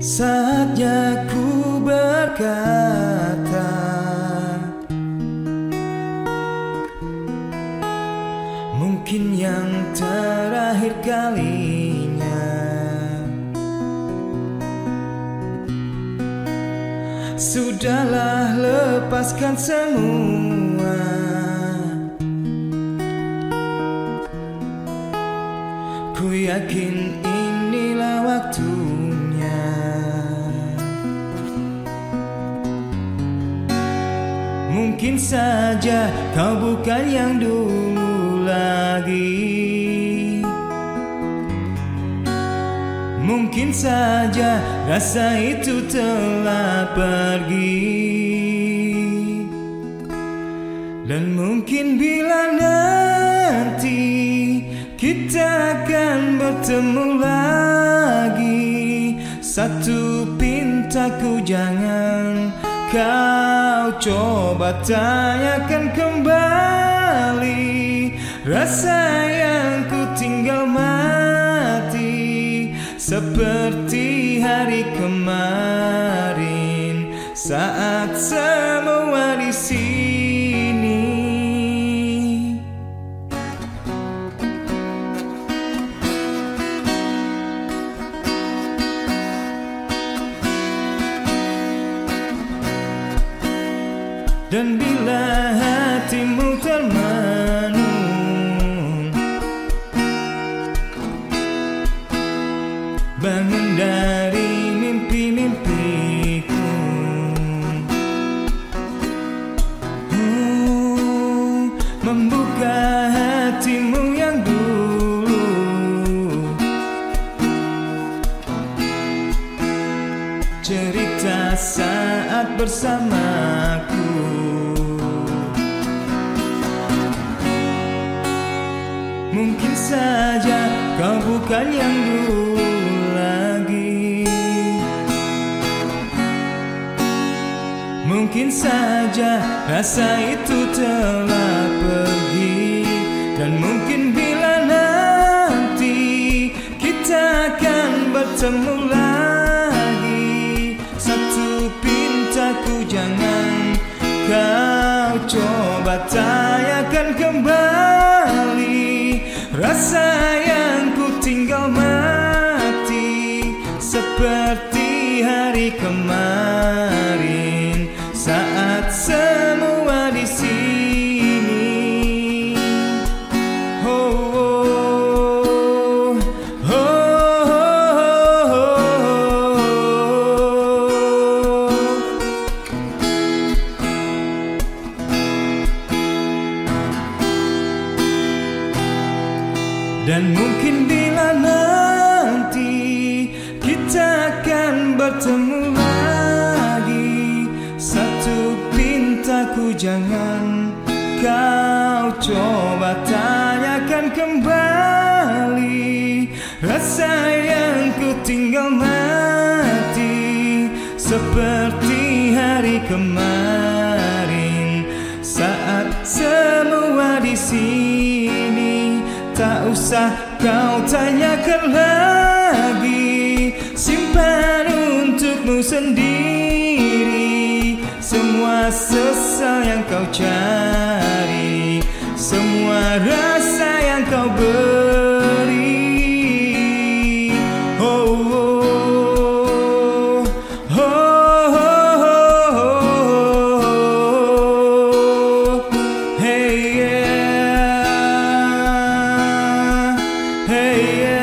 Saatnya ku berkata Mungkin yang terakhir kalinya. Sudahlah lepaskan semua. Ku yakin Mungkin saja kau bukan yang dulu lagi. Mungkin saja rasa itu telah pergi. Dan mungkin bila nanti kita akan bertemu lagi Satu pintaku jangan kau coba tanyakan kembali. Rasa yang ku tinggal mati Seperti hari kemarin. Saat semua di sini Dan bila hatimu termenung Bangun dari mimpi-mimpiku. Hmm, Membuka hatimu yang dulu. Cerita saat bersamaku Mungkin saja kau bukan yang dulu lagi. Mungkin saja rasa itu telah pergi. Dan mungkin bila nanti kita akan bertemu lagi. Satu pintaku jangan kau coba tanyakan kembali Rasa yang ku tinggal mati Seperti hari kemarin Dan mungkin bila nanti kita akan bertemu lagi Satu pintaku jangan kau coba tanyakan kembali. Rasa yang ku tinggal mati Seperti hari kemarin Saat semua di sini Tak usah kau tanyakan lagi. Simpan untukmu sendiri. Semua sesal yang kau cari. Semua rasa yang kau beri Hey, yeah.